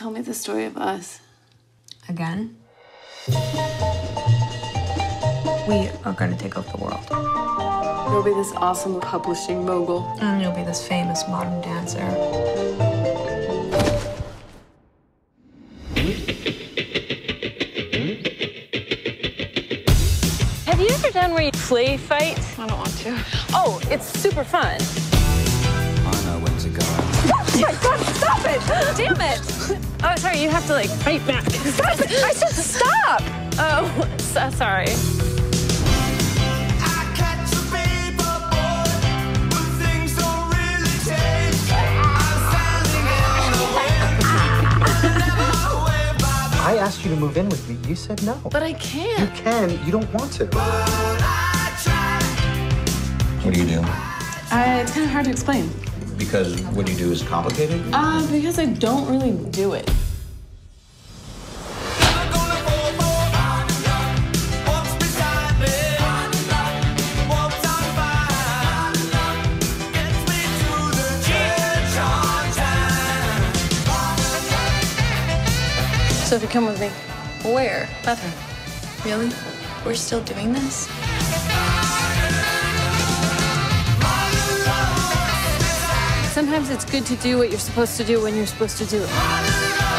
tell me the story of us. Again? We are going to take over the world. You'll be this awesome publishing mogul. And you'll be this famous modern dancer. Have you ever done where you play fight? I don't want to. Oh, it's super fun. Damn it! Oh, sorry, you have to like fight back. Stop it! I said stop! Oh, so sorry. I asked you to move in with me. You said no. But I can't. can. You don't want to. What do you do? Uh, it's kind of hard to explain. Because what you do is complicated? Uh, because I don't really do it. So if you come with me, Where? bathroom. Really? We're still doing this? Sometimes it's good to do what you're supposed to do when you're supposed to do it.